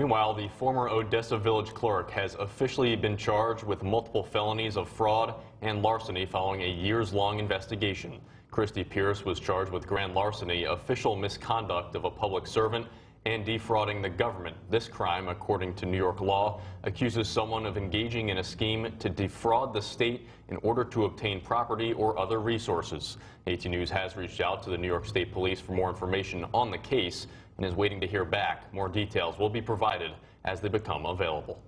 Meanwhile, the former Odessa Village clerk has officially been charged with multiple felonies of fraud and larceny following a years-long investigation. Christy Pierce was charged with grand larceny, official misconduct of a public servant, and defrauding the government. This crime, according to New York law, accuses someone of engaging in a scheme to defraud the state in order to obtain property or other resources. 18 News has reached out to the New York State Police for more information on the case and is waiting to hear back. More details will be provided as they become available.